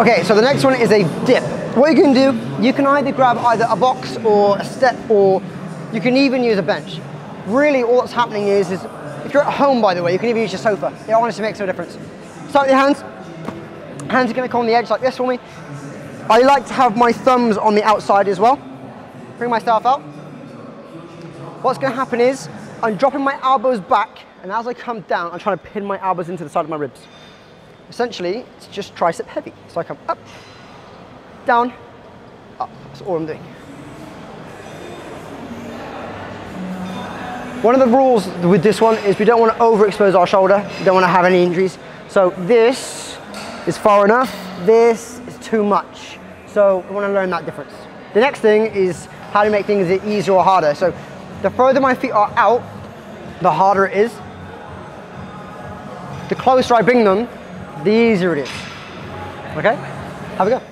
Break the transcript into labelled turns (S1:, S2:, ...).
S1: Okay, so the next one is a dip. What you can do, you can either grab either a box or a step or you can even use a bench. Really all that's happening is, is if you're at home by the way, you can even use your sofa. It honestly makes no difference. Start with your hands. Hands are gonna come on the edge like this for me. I like to have my thumbs on the outside as well. Bring myself out. What's gonna happen is, I'm dropping my elbows back and as I come down, I'm trying to pin my elbows into the side of my ribs. Essentially, it's just tricep heavy. So I come up, down, up. That's all I'm doing. One of the rules with this one is we don't want to overexpose our shoulder. We don't want to have any injuries. So this is far enough. This is too much. So I want to learn that difference. The next thing is how to make things easier or harder. So the further my feet are out, the harder it is. The closer I bring them, the easier it is. Okay? Have a go.